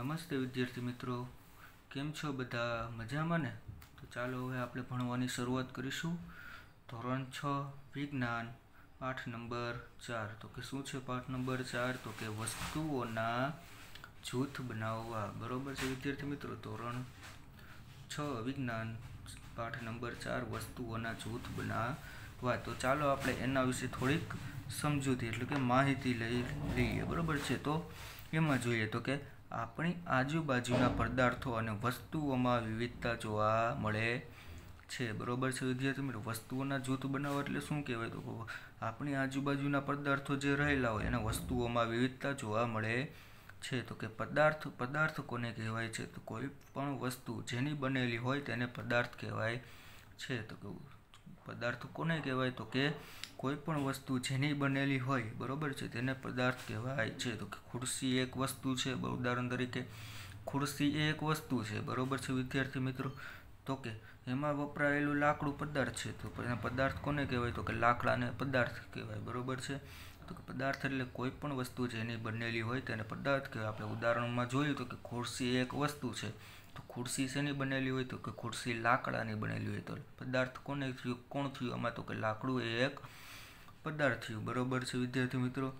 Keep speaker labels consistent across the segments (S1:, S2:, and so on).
S1: નમસ્તે વિદ્યાર્થી મિત્રો. કેમ છો બધા? મજામાં ને? તો ચાલો હવે આપણે ભણવાની શરૂઆત કરીશું. ધોરણ છ, વિજ્ઞાન, પાઠ નંબર ચાર. તો કે શું છે પાઠ નંબર ચાર? તો કે વસ્તુઓના જૂથ બનાવવા. બરોબર છે વિદ્યાર્થી મિત્રો? ધોરણ છ, વિજ્ઞાન, પાઠ નંબર ચાર, વસ્તુઓના જૂથ બનાવવા. તો ચાલો આપણે એના વિશે થોડીક સમજૂતી એટલે કે માહિતી લઈ લઈએ. બરોબર છે? તો એમાં જોઈએ તો કે આપણી આજુબાજુના પદાર્થો અને વસ્તુઓમાં વિવિધતા જોવા મળે છે. બરોબર છે વિદ્યાર્થી મિત્રો? વસ્તુઓના જૂથ બનાવવા એટલે શું કહેવાય? તો આપણી આજુબાજુના પદાર્થો જે રહેલા હોય એના વસ્તુઓમાં વિવિધતા જોવા મળે છે. તો કે પદાર્થ પદાર્થ કોને કહેવાય છે? તો કોઈ પણ વસ્તુ જેની બનેલી હોય તેને પદાર્થ કહેવાય છે. તો કે પદાર્થ કોને કહેવાય? તો કે કોઈ પણ વસ્તુ જેની બનેલી હોય, બરોબર છે, તેને પદાર્થ કહેવાય છે. તો કે ખુરશી એક વસ્તુ છે ઉદાહરણ તરીકે, ખુરશી એ એક વસ્તુ છે, બરોબર છે, વિદ્યાર્થી મિત્રો? તો કે એમાં વપરાયેલું લાકડું પદાર્થ છે, તો પદાર્થ કોને કહેવાય? તો કે લાકડાને પદાર્થ કહેવાય, બરોબર છે? તો કે પદાર્થ એટલે કોઈ પણ વસ્તુ જેની બનેલી હોય, તેને પદાર્થ કહેવાય. આપણે ઉદાહરણમાં જોયું તો કે ખુરશી એક વસ્તુ છે. તો ખુરશી શેની બનેલી હોય તો કે ખુરશી લાકડાની બનેલી હોય તો પદાર્થ કોને થયું, કોણ થયું? આમાં તો કે લાકડું એ એક પદાર્થ થયું. બરોબર છે વિદ્યાર્થી મિત્રો?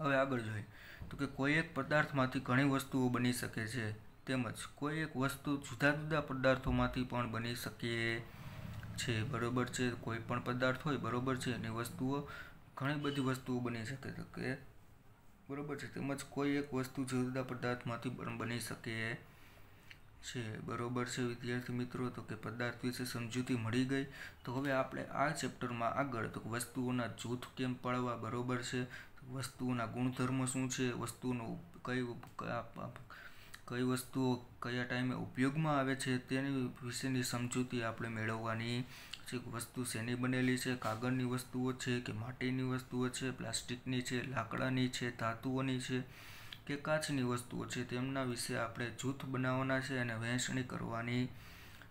S1: હવે આગળ જોઈએ. તો કે કોઈ એક પદાર્થમાંથી ઘણી વસ્તુઓ બની શકે છે. તેમજ કોઈ એક વસ્તુ જુદા જુદા પદાર્થોમાંથી પણ બની શકે છે. બરોબર છે? કોઈ પણ પદાર્થ હોય, બરોબર છે? એની વસ્તુઓ ઘણી બધી વસ્તુઓ બની શકે તો કે બરોબર છે? તેમજ કોઈ એક વસ્તુ જુદા જુદા પદાર્થમાંથી પણ બની શકે છે, બરોબર છે વિદ્યાર્થી મિત્રો? તો કે પદાર્થ વિશે સમજૂતી મળી ગઈ. તો હવે આપણે આ ચેપ્ટરમાં આગળ, તો વસ્તુઓના જૂથ કેમ પાડવા, બરોબર છે? વસ્તુઓના ગુણધર્મો શું છે? વસ્તુનો કઈ કઈ વસ્તુઓ કયા ટાઈમે ઉપયોગમાં આવે છે તેની વિશેની સમજૂતી આપણે મેળવવાની છે. વસ્તુ શેની બનેલી છે? કાગળની વસ્તુઓ છે કે માટીની વસ્તુઓ છે? પ્લાસ્ટિકની છે? લાકડાની છે? ધાતુઓની છે? કે કાચની વસ્તુઓ છે તેમના વિશે આપણે જૂથ બનાવવાના છે અને વહેંચણી કરવાની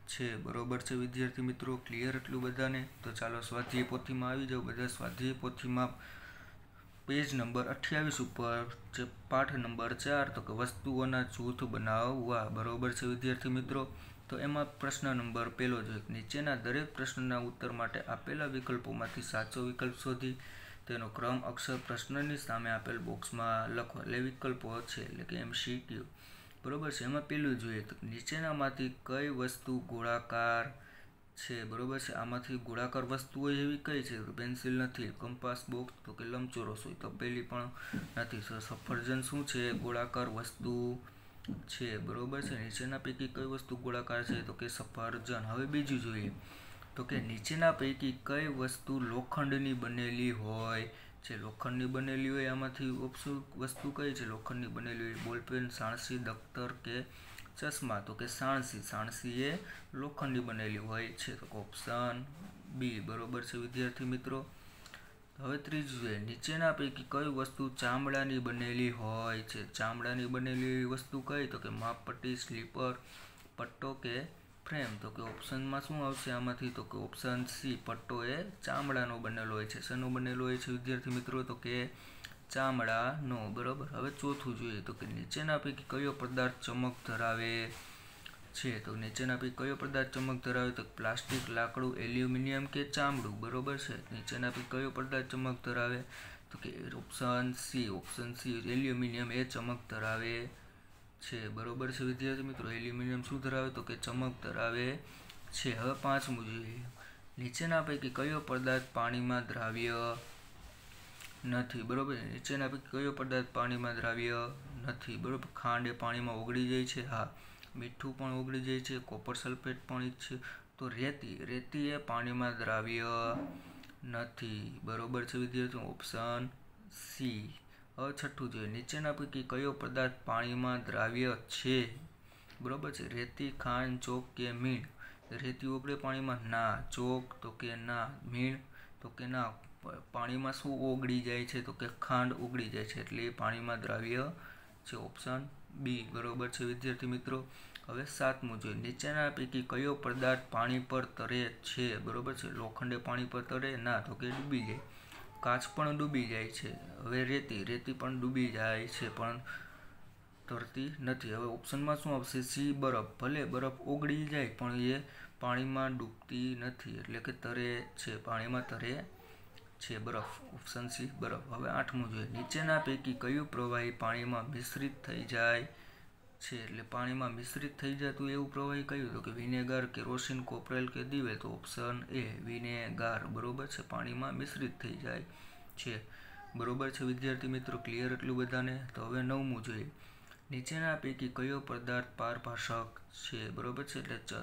S1: છે. બરોબર છે વિદ્યાર્થી મિત્રો? ક્લિયર એટલું બધાને? તો ચાલો સ્વાધ્યાય પોથીમાં આવી જાઓ. બધા સ્વાધ્યાય પોથીમાં પેજ નંબર અઠ્યાવીસ ઉપર જે પાઠ નંબર ચાર, તો કે વસ્તુઓના જૂથ બનાવવા. બરોબર છે વિદ્યાર્થી મિત્રો? તો એમાં પ્રશ્ન નંબર પહેલો જોઈએ નીચેના દરેક પ્રશ્નના ઉત્તર માટે આપેલા વિકલ્પોમાંથી સાચો વિકલ્પ શોધી તેનો ક્રમ અક્ષર પ્રશ્નની સામે આપેલ બોક્સમાં લખો. એટલે વિકલ્પો છે, એટલે કે એમસીક્યુ બરોબર છે? એમાં પેલું જોઈએ તો નીચેનામાંથી કઈ વસ્તુ ગોળાકાર છે? બરોબર છે? આમાંથી ગોળાકાર વસ્તુઓ એવી કઈ છે? પેન્સિલ નથી, કંપાસ, બોક્સ, તો કે લંબચોરસ હોય તો પેલી પણ નથી. સફરજન શું છે? ગોળાકાર વસ્તુ છે. બરોબર છે? નીચેના પૈકી કઈ વસ્તુ ગોળાકાર છે? તો કે સફરજન. હવે બીજું જોઈએ. તો કે નીચેના પૈકી કઈ વસ્તુ લોખંડની બનેલી હોય? છે લોખંડની બનેલી હોય આમાંથી ઓપ્શન વસ્તુ કઈ છે? લોખંડની બનેલી હોય બોલપેન, સાણસી, દફતર કે ચશ્મા? તો કે સાણસી. સાણસી એ લોખંડની બનેલી હોય છે. તો ઓપ્શન બી. બરોબર છે વિદ્યાર્થી મિત્રો? હવે ત્રીજું એ. નીચેના પૈકી કઈ વસ્તુ ચામડાની બનેલી હોય છે? ચામડાની બનેલી વસ્તુ કઈ? તો કે માપપટ્ટી, સ્લીપર, પટ્ટો કે ફ્રેમ તો કે ઓપ્શનમાં શું આવશે? આમાંથી તો કે ઓપ્શન સી, પટ્ટો એ ચામડાનો બનેલો હોય છે. શેનો બનેલો હોય છે વિદ્યાર્થી મિત્રો? તો કે ચામડાનો, બરાબર? હવે ચોથું જોઈએ તો કે નીચેના પૈકી કયો પદાર્થ ચમક ધરાવે છે? તો નીચેના પૈકી કયો પદાર્થ ચમક ધરાવે? તો પ્લાસ્ટિક, લાકડું, એલ્યુમિનિયમ કે ચામડું, બરોબર છે? નીચેના પૈકી કયો પદાર્થ ચમક ધરાવે? તો કે option C option C, aluminium એ ચમક ધરાવે છે. બરોબર છે વિદ્યાર્થી મિત્રો, એલ્યુમિનિયમ શું ધરાવે તો કે ચમક ધરાવે છે. હવે પાંચમું જોઈએ. નીચેના પૈકી કયો પદાર્થ પાણીમાં દ્રાવ્ય નથી? બરોબર નીચેના પૈકી કયો પદાર્થ પાણીમાં દ્રાવ્ય નથી? બરોબર, ખાંડ એ પાણીમાં ઓગળી જાય છે? હા. મીઠું પણ ઓગળી જાય છે. કોપર સલ્ફેટ પણ છે. તો રેતી રેતી એ પાણીમાં દ્રાવ્ય નથી. બરોબર છે વિદ્યાર્થીઓ? Option C. હવે છઠ્ઠું જોઈએ નીચેના પૈકી કયો પદાર્થ પાણીમાં દ્રાવ્ય છે? બરોબર છે. રેતી, ખાંડ, ચોક કે મીણ? રેતી ઓગળે પાણીમાં? ના. ચોક તો કે ના. મીણ તો કે ના. પાણીમાં શું ઓગળી જાય છે? તો કે ખાંડ ઓગળી જાય છે. એટલે એ પાણીમાં દ્રાવ્ય છે ઓપ્શન બી. બરોબર છે વિદ્યાર્થી મિત્રો? હવે સાતમું જોઈએ નીચેના પૈકી કયો પદાર્થ પાણી પર તરે છે? બરોબર છે. લોખંડે પાણી પર તરે? ના. તો કે ડૂબી જાય કાચ પણ ડૂબી જાય છે. હવે રેતી રેતી પણ ડૂબી જાય છે પણ તરતી નથી. હવે ઓપ્શનમાં શું આવશે? સી બરફ. ભલે બરફ ઓગળી જાય પણ એ પાણીમાં ડૂબતી નથી એટલે કે તરે છે. પાણીમાં તરે છે બરફ. ઓપ્શન સી બરફ. હવે આઠમું જોઈએ. નીચેના પૈકી કયું પ્રવાહી પાણીમાં મિશ્રિત થઈ જાય? છે, એટલે પાણીમાં મિશ્રિત થઈ જતું એવું પ્રવાહી કયું તો કે વિનેગર કેરોસીન કોપરેલ કે દિવેલ તો ઓપ્શન એ, વિનેગાર. બરોબર છે, પાણીમાં મિશ્રિત થઈ જાય છે. બરોબર છે, વિદ્યાર્થી મિત્રો, ક્લિયર એટલું બધાને? તો હવે નવમું જોઈએ. નીચેના પૈકી કયો પદાર્થ પારભાષક છે? બરોબર છે, એટલે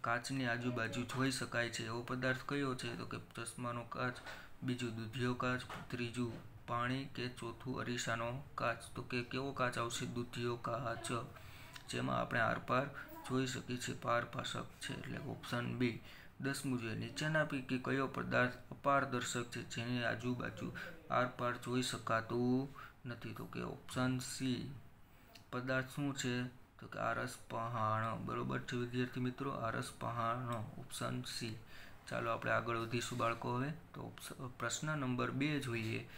S1: કાચની આજુબાજુ જોઈ શકાય છે. એવો પદાર્થ કયો છે? તો કે ચશ્માનો કાચ, બીજું દૂધિયો કાચ, ત્રીજું પાણી કે ચોથું અરીસાનો કાચ. તો કે કેવો કાચ આવશે? દૂધિયો કાચ. જેમાં આપણે આરપાર જોઈ શકીએ છીએ. પારપાસક છે એટલે ઓપ્શન બી દસમું જોઈએ. નીચેના પૈકી કયો પદાર્થ અપારદર્શક છે? જેની આજુબાજુ આરપાર જોઈ શકાતું નથી. તો કે ઓપ્શન સી પદાર્થ શું છે? તો કે આરસ પહાણ. બરોબર છે વિદ્યાર્થી મિત્રો? આરસ પહાણ. ઓપ્શન સી ચાલો આપણે આગળ વધીશું બાળકો હવે. તો પ્રશ્ન નંબર બે જોઈએ.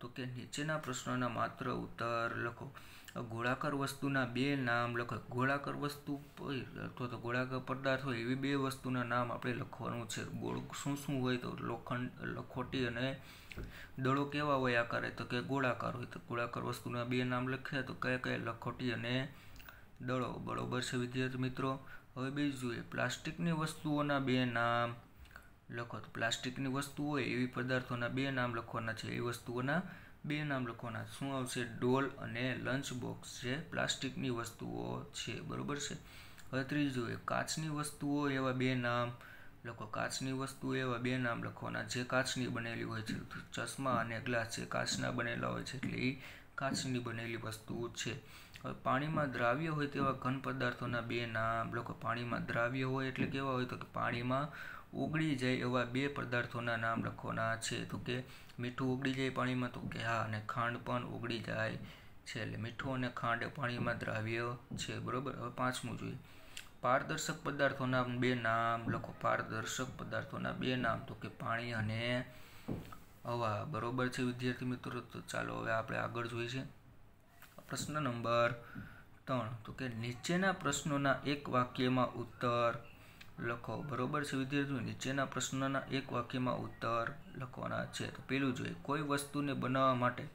S1: તો કે નીચેના પ્રશ્નોના માત્ર ઉત્તર લખો. ગોળાકાર વસ્તુના બે નામ લખો. ગોળાકાર વસ્તુ અથવા તો ગોળાકાર પદાર્થ હોય એવી બે વસ્તુના નામ આપણે લખવાનું છે. ગોળ શું શું હોય તો લોખંડ, લખોટી અને દળો કેવા હોય આકારે? તો કે ગોળાકાર હોય. તો ગોળાકાર વસ્તુના બે નામ લખ્યા તો કયા કયા? લખોટી અને દળો બરોબર છે વિદ્યાર્થી મિત્રો? હવે બીજું જોઈએ. પ્લાસ્ટિકની વસ્તુઓના બે નામ લખો. તો પ્લાસ્ટિકની વસ્તુ હોય એવી પદાર્થોના બે નામ લખવાના છે. એ વસ્તુઓના બે નામ લખવાના. શું આવશે? ડોલ અને લંચ બોક્સ છે પ્લાસ્ટિકની વસ્તુઓ છે. બરોબર છે? હવે ત્રીજું કાચની વસ્તુઓ એવા બે નામ લખો. કાચની વસ્તુ એવા બે નામ લખવાના જે કાચની બનેલી હોય છે. ચશ્મા અને ગ્લાસ છે કાચના બનેલા હોય છે એટલે એ કાચની બનેલી વસ્તુઓ છે. હવે પાણીમાં દ્રાવ્ય હોય તેવા ઘન પદાર્થોના બે નામ લખો. પાણીમાં દ્રાવ્ય હોય એટલે કેવા હોય તો કે પાણીમાં ઓગળી જાય એવા બે પદાર્થોના નામ લખવાના છે. તો કે મીઠું ઉગડી જાય પાણીમાં તો કે હા, અને ખાંડ પણ ઉગડી જાય છે. એટલે મીઠું અને ખાંડ પાણીમાં દ્રાવ્ય છે, બરોબર? હવે પાંચમું જોઈએ. પારદર્શક પદાર્થોના બે નામ લખો. પારદર્શક પદાર્થોના બે નામ તો કે પાણી અને હવા. બરોબર છે વિદ્યાર્થી મિત્રો? તો ચાલો હવે આપણે આગળ જોઈએ પ્રશ્ન નંબર ત્રણ તો કે નીચેના પ્રશ્નોના એક વાક્યમાં ઉત્તર લખો. બરોબર છે વિદ્યાર્થીઓ, નીચેના પ્રશ્નના એક વાક્યમાં ઉત્તર લખવાના છે. તો પેલું જોઈએ. કોઈ વસ્તુને બનાવવા માટે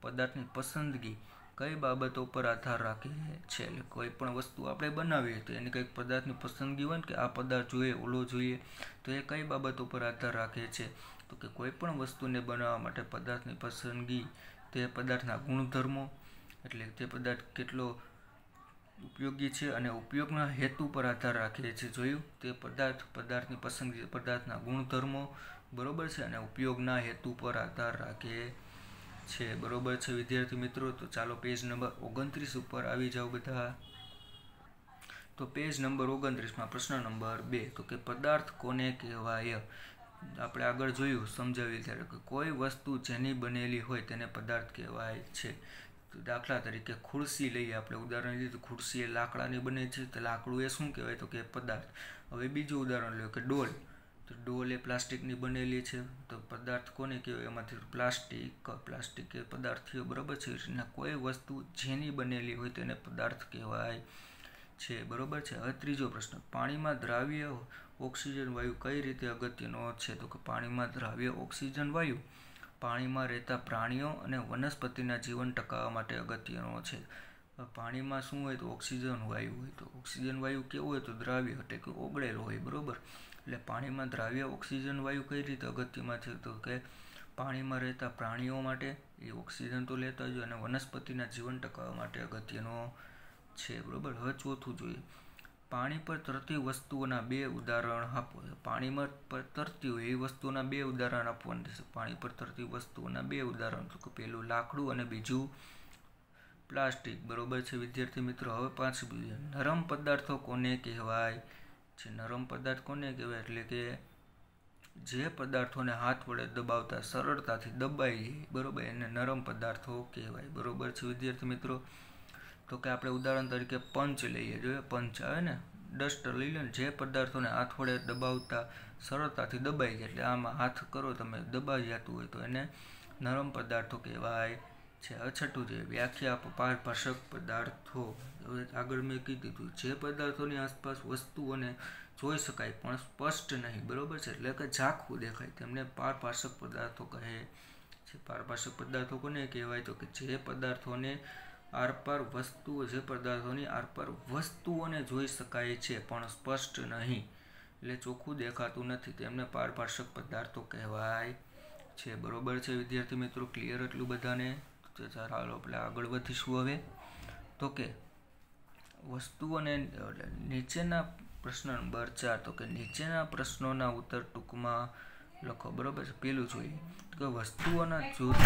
S1: પદાર્થની પસંદગી કઈ બાબતો પર આધાર રાખે છે? એટલે કોઈ પણ વસ્તુ આપણે બનાવીએ તો એની કંઈક પદાર્થની પસંદગી હોય ને કે આ પદાર્થ જોઈએ, ઓલો જોઈએ, તો એ કઈ બાબતો પર આધાર રાખે છે? તો કે કોઈ પણ વસ્તુને બનાવવા માટે પદાર્થની પસંદગી તે પદાર્થના ગુણધર્મો, એટલે તે પદાર્થ કેટલો ઉપયોગી છે અને ઉપયોગના હેતુ પર આધાર રાખે છે. જોયું? તે પદાર્થ, પદાર્થની પસંદગી, પદાર્થના ગુણધર્મો, બરોબર છે? અને ઉપયોગના હેતુ પર આધાર રાખે છે. બરોબર છે? વિદ્યાર્થી મિત્રો, તો ચાલો પેજ નંબર ઓગણત્રીસ ઉપર આવી જાઓ બધા. તો પેજ નંબર ઓગણત્રીસમાં પ્રશ્ન નંબર બે. તો કે પદાર્થ કોને કહેવાય? આપણે આગળ જોયું સમજાવી ત્યારે કોઈ વસ્તુ જેની બનેલી હોય તેને પદાર્થ કહેવાય છે. દાખલા તરીકે ખુરશી લઈએ આપણે. ઉદાહરણ લીધું ખુરશી એ લાકડાની બને છે. તો લાકડું એ શું કહેવાય? તો કે પદાર્થ. હવે બીજું ઉદાહરણ લો કે ડોલ. તો ડોલ એ પ્લાસ્ટિકની બનેલી છે. તો પદાર્થ કોને કહેવાય? એમાંથી પ્લાસ્ટિક પ્લાસ્ટિક એ પદાર્થીઓ બરાબર છે. એના કોઈ વસ્તુ જેની બનેલી હોય તેને પદાર્થ કહેવાય છે. બરોબર છે? હવે ત્રીજો પ્રશ્ન. પાણીમાં દ્રાવ્ય, ઓક્સિજન, વાયુ કઈ રીતે અગત્યનો છે? તો કે પાણીમાં દ્રાવ્ય, ઓક્સિજન, વાયુ. પાણીમાં રહેતા પ્રાણીઓ અને વનસ્પતિના જીવન ટકાવવા માટે અગત્યનો છે. પાણીમાં શું હોય તો ઓક્સિજન વાયુ હોય તો ઓક્સિજન વાયુ કેવું હોય તો દ્રાવ્ય એટલે કે ઓગળેલો હોય, બરાબર? એટલે પાણીમાં દ્રાવ્ય ઓક્સિજન વાયુ કઈ રીતે અગત્યમાં છે? તો કે પાણીમાં રહેતા પ્રાણીઓ માટે એ ઓક્સિજન તો લેતા જ અને વનસ્પતિના જીવન ટકાવવા માટે અગત્યનો છે, બરાબર? હવે ચોથું જોઈએ. પાણી પર તરતી વસ્તુઓના બે ઉદાહરણ આપો. પાણીમાં પર તરતી હોય એ વસ્તુઓના બે ઉદાહરણ આપવાનું છે. પાણી પર તરતી વસ્તુઓના બે ઉદાહરણ. તો કે પહેલું લાકડું અને બીજું પ્લાસ્ટિક. બરોબર છે વિદ્યાર્થી મિત્રો? હવે પાંચ નરમ પદાર્થો કોને કહેવાય? છે નરમ પદાર્થ કોને કહેવાય? એટલે કે જે પદાર્થોને હાથ વડે દબાવતા સરળતાથી દબાઈ બરોબર? એને નરમ પદાર્થો કહેવાય. બરોબર છે વિદ્યાર્થી મિત્રો? તો કે આપણે ઉદાહરણ તરીકે પંચ લઈએ જોઈએ. પંચ આવે ને? ડસ્ટર લઈ લો જે પદાર્થોને હાથ વડે દબાવતા સરળતાથી દબાઈ જાય. એટલે આમાં હાથ કરો, તમે દબાઈ જતું હોય તો એને નરમ પદાર્થો કહેવાય છે. અછટું છે વ્યાખ્યા પારભાષક પદાર્થો. હવે આગળ મેં કીધું હતું જે પદાર્થોની આસપાસ વસ્તુઓને જોઈ શકાય પણ સ્પષ્ટ નહીં, બરોબર છે? એટલે કે ઝાંખું દેખાય, તેમને પારભાષક પદાર્થો કહે છે. પારભાષક પદાર્થો કોને કહેવાય? તો કે જે પદાર્થોને આરપાર વસ્તુઓ જે પદાર્થોની આરપાર વસ્તુઓને જોઈ શકાય છે, પણ સ્પષ્ટ નહીં. એટલે ચોખ્ખું દેખાતું નથી. તેમને પારપાર્શ્વક પદાર્થો કહેવાય છે. બરોબર છે, વિદ્યાર્થી મિત્રો? ક્લિયર એટલું બધાને? ચાલો આપણે આગળ વધીશું હવે. તો કે વસ્તુઓને નીચેના પ્રશ્ન નંબર ચાર, તો કે નીચેના પ્રશ્નોના ઉત્તર ટૂંકમાં લખો. બરોબર છે? પેલું જોઈએ. તો કે વસ્તુઓના જૂથ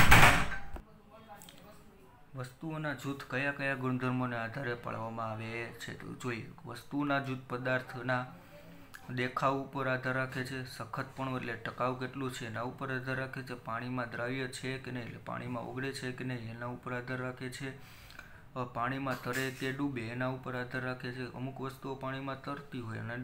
S1: વસ્તુઓના જૂથ કયા કયા ગુણધર્મોને આધારે પાડવામાં આવે છે તો જોઈએ. વસ્તુના જૂથ પદાર્થના દેખાવ ઉપર આધાર રાખે છે, સખતપણું એટલે ટકાઉ કેટલું છે, એના ઉપર આધાર રાખે છે, પાણીમાં દ્રાવ્ય છે કે નહીં, એટલે પાણીમાં ઓગળે છે કે નહીં, એના ઉપર આધાર રાખે છે. પાણીમાં તરે કે ડૂબે એના ઉપર આધાર રાખે છે. અમુક વસ્તુઓ પાણીમાં તરતી હોય અને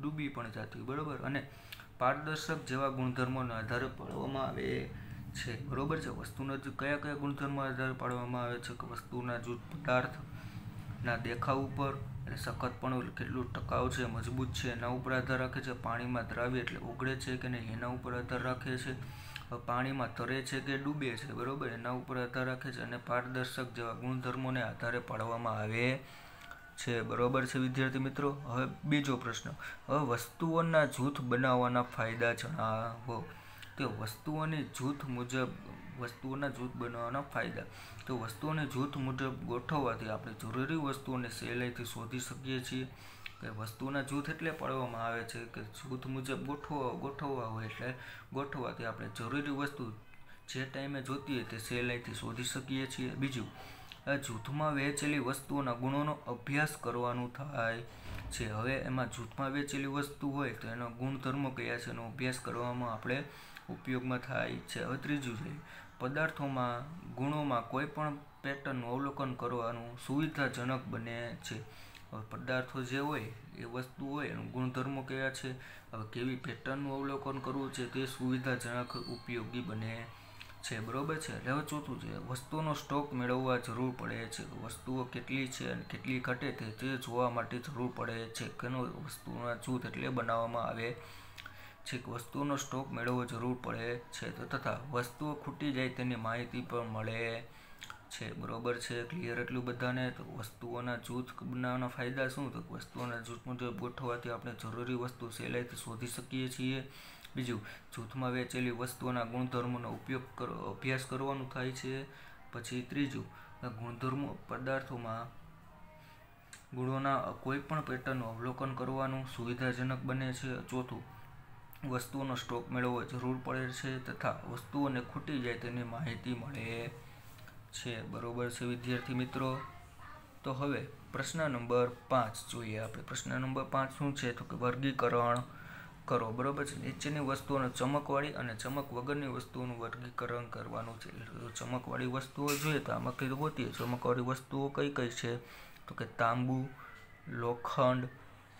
S1: ડૂબી પણ જતી હોય, બરાબર? અને પારદર્શક જેવા ગુણધર્મોના આધારે પાડવામાં આવે છે. બરોબર છે? વસ્તુના કયા કયા ગુણધર્મો આધાર પાડવામાં આવે છે કે વસ્તુના જૂથ પદાર્થના દેખાવ ઉપર એટલે સખત પણ કેટલું ટકાઉ છે, મજબૂત છે, એના ઉપર આધાર રાખે છે? પાણીમાં દ્રાવ્ય એટલે ઓગળે છે કે નહીં? એના ઉપર આધાર રાખે છે? પાણીમાં તરે છે કે ડૂબે છે? બરોબર? એના ઉપર આધાર રાખે છે અને પારદર્શક જેવા ગુણધર્મોને આધારે પાડવામાં આવે છે. બરોબર છે, વિદ્યાર્થી મિત્રો? હવે બીજો પ્રશ્ન. હવે વસ્તુઓના જૂથ બનાવવાના ફાયદા જણાવો. તો વસ્તુઓની જૂથ મુજબ, વસ્તુઓના જૂથ બનાવવાના ફાયદા. તો વસ્તુઓને જૂથ મુજબ ગોઠવવાથી આપણે જરૂરી વસ્તુઓને સહેલાઈથી શોધી શકીએ છીએ. કે વસ્તુના જૂથ એટલે પાડવામાં આવે છે કે જૂથ મુજબ ગોઠવવા ગોઠવવા હોય એટલે ગોઠવવાથી આપણે જરૂરી વસ્તુ જે ટાઈમે જોતી હોય તે સહેલાઈથી શોધી શકીએ છીએ. બીજું જૂથમાં વહેંચેલી વસ્તુઓના ગુણોનો અભ્યાસ કરવાનું થાય છે. હવે એમાં જૂથમાં વહેંચેલી વસ્તુ હોય તો એનો ગુણધર્મો કયા છે એનો અભ્યાસ કરવામાં આપણે ઉપયોગમાં થાય છે. હવે ત્રીજું છે, પદાર્થોમાં, ગુણોમાં કોઈ પણ પેટર્નનું અવલોકન કરવાનું સુવિધાજનક બને છે. હવે પદાર્થો જે હોય, એ વસ્તુ હોય, એનું ગુણધર્મો કયા છે, હવે કેવી પેટર્નનું અવલોકન કરવું છે, તે સુવિધાજનક ઉપયોગી બને છે. બરોબર છે? એટલે હવે ચોથું છે, વસ્તુનો સ્ટોક મેળવવા જરૂર પડે છે. વસ્તુઓ કેટલી છે અને કેટલી ઘટે છે, તે જોવા માટે જરૂર પડે છે. કેનો વસ્તુના જૂથ એટલે બનાવવામાં આવે છે કે વસ્તુનો સ્ટોક મેળવવો જરૂર પડે છે તો તથા વસ્તુઓ ખૂટી જાય તેની માહિતી પણ મળે છે. બરોબર છે? ક્લિયર એટલું બધાને? તો વસ્તુઓના જૂથ બનાવવાના ફાયદા શું? તો વસ્તુઓના જૂથ મુજબ ગોઠવવાથી આપણે જરૂરી વસ્તુ સહેલાઈથી શોધી શકીએ છીએ. બીજું, જૂથમાં વેચેલી વસ્તુઓના ગુણધર્મોનો ઉપયોગ કરો, અભ્યાસ કરવાનું થાય છે. પછી ત્રીજું ગુણધર્મો પદાર્થોમાં ગુણોના કોઈ પણ પેટર્નનું અવલોકન કરવાનું સુવિધાજનક બને છે. ચોથું વસ્તુઓનો સ્ટોક મેળવવો જરૂર પડે છે તથા વસ્તુઓને ખૂટી જાય તેની માહિતી મળે છે. બરોબર છે વિદ્યાર્થી મિત્રો? તો હવે પ્રશ્ન નંબર પાંચ જોઈએ આપણે. પ્રશ્ન નંબર પાંચ શું છે? તો કે વર્ગીકરણ કરો. બરોબર છે? નીચેની વસ્તુઓને ચમકવાળી અને ચમક વગરની વસ્તુઓનું વર્ગીકરણ કરવાનું છે. ચમકવાળી વસ્તુઓ જોઈએ તો આમાં કઈ હોતી ચમકવાળી વસ્તુઓ કઈ કઈ છે? તો કે તાંબુ, લોખંડ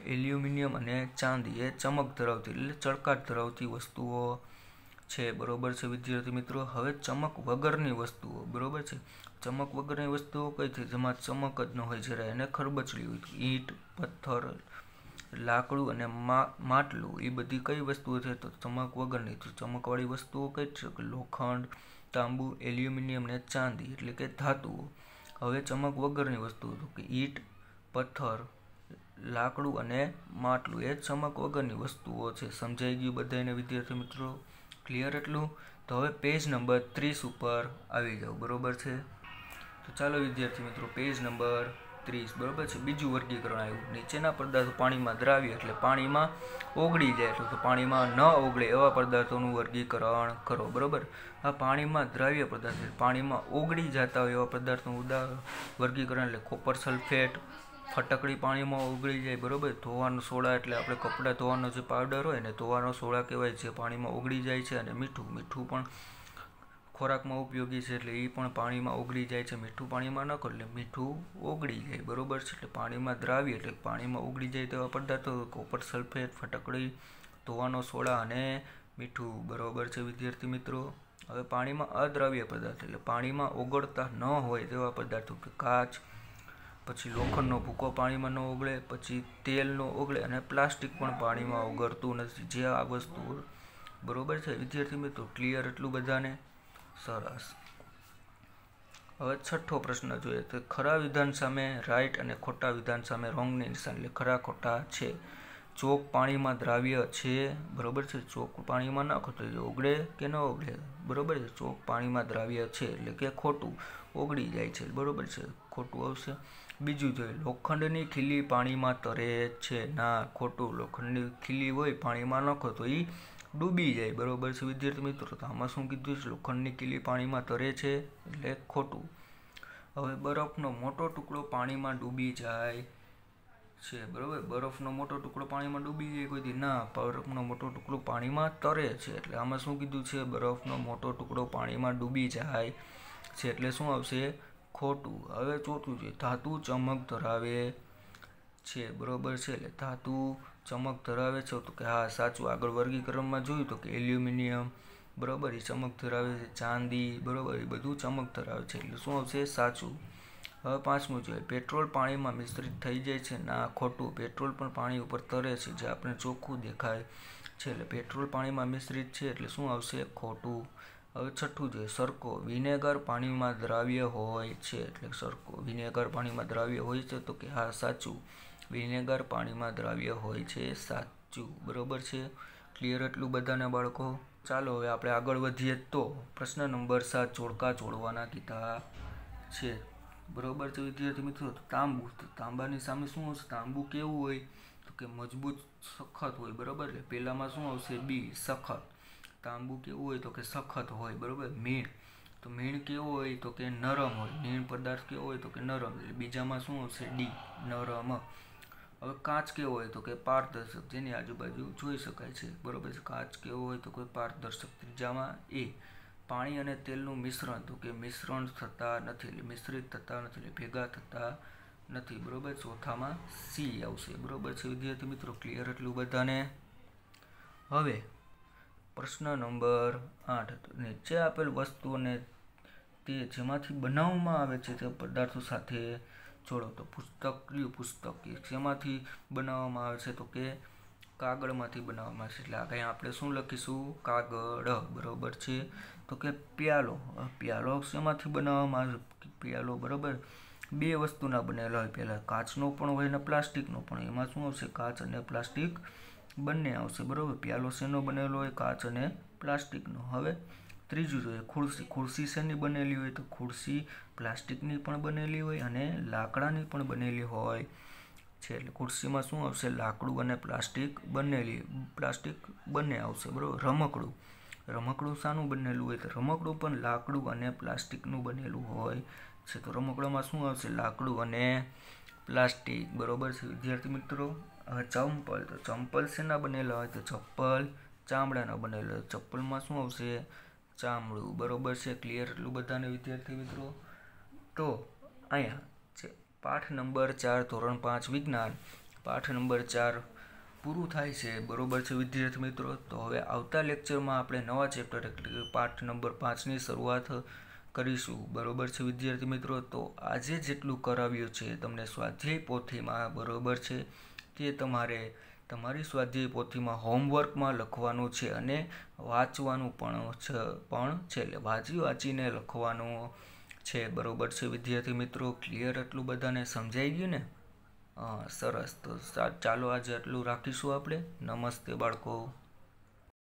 S1: એલ્યુમિનિયમ અને ચાંદી એ ચમક ધરાવતી એટલે ચળકાટ ધરાવતી વસ્તુઓ છે. બરોબર છે વિદ્યાર્થી મિત્રો? હવે ચમક વગરની વસ્તુઓ, બરોબર છે? ચમક વગરની વસ્તુઓ કઈ છે જેમાં ચમક જ ન હોય જરા એને ખરબચડી હોય. ઈંટ, પથ્થર, લાકડું અને માટલું એ બધી કઈ વસ્તુઓ છે? તો ચમક વગરની. તો ચમકવાળી વસ્તુઓ કઈ છે? કે લોખંડ, તાંબુ, એલ્યુમિનિયમ ને ચાંદી એટલે કે ધાતુઓ. હવે ચમક વગરની વસ્તુઓ તો કે ઈંટ, પથ્થર લાકડું અને માટલું એ જ ચમક વગરની વસ્તુઓ છે. સમજાઈ ગયું બધાને વિદ્યાર્થી મિત્રો? ક્લિયર એટલું? તો હવે પેજ નંબર ત્રીસ ઉપર આવી જાઓ. બરોબર છે? તો ચાલો વિદ્યાર્થી મિત્રો પેજ નંબર ત્રીસ. બરોબર છે? બીજું વર્ગીકરણ આવ્યું. નીચેના પદાર્થો પાણીમાં દ્રાવ્ય એટલે પાણીમાં ઓગળી જાય એટલે તો પાણીમાં ન ઓગળે એવા પદાર્થોનું વર્ગીકરણ કરો. બરોબર? આ પાણીમાં દ્રાવ્ય પદાર્થ પાણીમાં ઓગળી જતા હોય એવા પદાર્થનું ઉદાહરણ વર્ગીકરણ એટલે કોપર સલ્ફેટ ફટકડી પાણીમાં ઓગળી જાય, બરોબર? ધોવાનો સોડા એટલે આપણે કપડાં ધોવાનો જે પાવડર હોય ને, ધોવાનો સોડા કહેવાય છે પાણીમાં ઓગળી જાય છે અને મીઠું મીઠું પણ ખોરાકમાં ઉપયોગી છે એટલે એ પણ પાણીમાં ઓગળી જાય છે. મીઠું પાણીમાં ન કરો એટલે મીઠું ઓગળી જાય, બરોબર છે? એટલે પાણીમાં દ્રાવ્ય, એટલે પાણીમાં ઓગળી જાય તેવા પદાર્થો કોપર સલ્ફેટ ફટકડી, ધોવાનો સોડા અને મીઠું, બરાબર છે વિદ્યાર્થી મિત્રો? હવે પાણીમાં અદ્રાવ્ય પદાર્થ, એટલે પાણીમાં ઓગળતા ન હોય તેવા પદાર્થો કે કાચ પછી લોખંડનો ભૂકો પાણીમાં ન ઓગળે, પછી તેલનો ઓગળે અને પ્લાસ્ટિક પણ પાણીમાં ઓગળતું નથી. જે આ વસ્તુ બરોબર છે? વિદ્યાર્થી મિત્રો ક્લિયર એટલું બધાને? સરસ. હવે છઠ્ઠો પ્રશ્ન જોઈએ તો ખરા વિધાન સામે રાઈટ અને ખોટા વિધાન સામે રોંગની નિશાન એટલે ખરા ખોટા છે. ચોક પાણીમાં દ્રાવ્ય છે, બરોબર છે? ચોક પાણીમાં નાખો તો ઓગળે કે ન ઓગળે? બરોબર છે? ચોક પાણીમાં દ્રાવ્ય છે એટલે કે ખોટું, ઓગળી જાય છે, બરોબર છે? ખોટું આવશે. બીજું જોઈએ. લોખંડની ખીલી પાણીમાં તરે છે. ના, ખોટું. લોખંડની ખીલી હોય, પાણીમાં નાખો તો એ ડૂબી જાય. બરોબર છે વિદ્યાર્થી મિત્રો? તો આમાં શું કીધું છે? લોખંડની ખીલી પાણીમાં તરે છે એટલે ખોટું. હવે બરફનો મોટો ટુકડો પાણીમાં ડૂબી જાય છે. બરોબર? બરફનો મોટો ટુકડો પાણીમાં ડૂબી જાય કોઈ ના, બરફનો મોટો ટુકડો પાણીમાં તરે છે. એટલે આમાં શું કીધું છે? બરફનો મોટો ટુકડો પાણીમાં ડૂબી જાય છે. એટલે શું આવશે? ખોટું. હવે ચોથું છે, ધાતુ ચમક ધરાવે છે. બરોબર છે, એટલે ધાતુ ચમક ધરાવે છે તો કે હા, સાચું. આગળ વર્ગીકરણમાં જોયું તો કે એલ્યુમિનિયમ, બરોબર, એ ચમક ધરાવે છે. ચાંદી, બરોબર, એ બધું ચમક ધરાવે છે. એટલે શું આવશે? સાચું. હવે પાંચમું જોઈએ પેટ્રોલ પાણીમાં મિશ્રિત થઈ જાય છે. ના, ખોટું. પેટ્રોલ પણ પાણી ઉપર તરે છે, જે આપણે ચોખ્ખું દેખાય છે. એટલે પેટ્રોલ પાણીમાં મિશ્રિત છે, એટલે શું આવશે? ખોટું. હવે છઠ્ઠું છે સરકો વિનેગર પાણીમાં દ્રાવ્ય હોય છે એટલે સરકો વિનેગર પાણીમાં દ્રાવ્ય હોય છે તો કે હા, સાચું. વિનેગર પાણીમાં દ્રાવ્ય હોય છે, સાચું. બરોબર છે? ક્લિયર એટલું બધાને બાળકો? ચાલો હવે આપણે આગળ વધીએ તો પ્રશ્ન નંબર સાત જોડકા જોડવાના કીધા છે. બરોબર છે વિદ્યાર્થી મિત્રો? તાંબુ, તો તાંબાની સામે શું આવશે? તાંબુ કેવું હોય? તો કે મજબૂત સખત હોય. બરાબર? એટલે પહેલામાં શું આવશે? બી, સખત. તાંબુ કેવું હોય તો કે સખત હોય, બરાબર? મીણ. તો મીણ કેવો હોય તો કે નરમ હોય. મીણ પદાર્થ કેવો હોય તો કે નરમ. એટલે બીજામાં શું આવશે ડી. નરમ. હવે કાચ કેવો હોય તો કે પારદર્શક, જેની આજુબાજુ જોઈ શકાય છે. બરાબર છે? કાચ કેવો હોય તો કોઈ પારદર્શક. ત્રીજામાં એ. પાણી અને તેલનું મિશ્રણ. તો કે મિશ્રણ થતા નથી. એટલે મિશ્રિત થતા નથી. એટલે ભેગા થતા નથી. બરાબર? ચોથામાં સી આવશે. બરાબર છે, વિદ્યાર્થી મિત્રો? ક્લિયર? એટલું બધાને? હવે પ્રશ્ન નંબર આઠ. નીચે આપેલ વસ્તુઓને તે જેમાંથી બનાવવામાં આવે છે તે પદાર્થો સાથે જોડો. તો પુસ્તક, કયું પુસ્તક શેમાંથી બનાવવામાં આવે છે તો કે કાગળમાંથી બનાવવામાં આવે છે. એટલે આગળ આપણે શું લખીશું? કાગળ. બરાબર છે? તો કે પ્યાલો. પ્યાલો શેમાંથી બનાવવામાં આવે પ્યાલો, બરાબર? બે વસ્તુના બનેલા હોય. પહેલાં કાચનો પણ હોય અને પ્લાસ્ટિકનો પણ. એમાં શું આવશે? કાચ અને પ્લાસ્ટિક બંને આવશે, બરાબર? પ્યાલો શેનો બનેલો હોય, કાચ અને પ્લાસ્ટિકનો. હવે ત્રીજું જોઈએ, ખુરશી. ખુરશી શેની બનેલી હોય? તો ખુરશી પ્લાસ્ટિકની પણ બનેલી હોય અને લાકડાની પણ બનેલી હોય. છે, એટલે ખુરશીમાં શું આવશે? લાકડું અને પ્લાસ્ટિક બનેલી, પ્લાસ્ટિક બંને આવશે, બરાબર? રમકડું. રમકડું શાનું બનેલું હોય? તો રમકડું પણ લાકડું અને પ્લાસ્ટિકનું બનેલું હોય છે. તો રમકડામાં શું આવશે? લાકડું અને પ્લાસ્ટિક. બરોબર છે, વિદ્યાર્થી મિત્રો? ચંપલ, તો ચંપલ શેના બનેલા હોય? તો ચપ્પલ, ચામડાના બનેલા ચપ્પલમાં શું આવશે? ચામડું. બરોબર છે? ક્લિયર એટલું બધાને વિદ્યાર્થી મિત્રો? તો અહીંયા પાઠ નંબર ચાર, ધોરણ પાંચ, વિજ્ઞાન. પાઠ નંબર ચાર પૂરું થાય છે. બરોબર છે વિદ્યાર્થી મિત્રો? તો હવે આવતા લેક્ચરમાં આપણે નવા ચેપ્ટર એટલે કે પાઠ નંબર પાંચની શરૂઆત કરીશું. બરોબર છે વિદ્યાર્થી મિત્રો? તો આજે જેટલું કરાવ્યું છે, તમને સ્વાધ્યાય પોથીમાં બરોબર છે. તે તમારે તમારી સ્વાધ્યાય પોથીમાં હોમવર્કમાં લખવાનું છે અને વાંચવાનું પણ છે પણ છે. એટલે વાંચી વાંચીને લખવાનું છે. બરોબર છે વિદ્યાર્થી મિત્રો? ક્લિયર એટલું બધાને સમજાઈ ગયું ને? સરસ. તો ચાલો આજે એટલું રાખીશું આપણે. નમસ્તે બાળકો.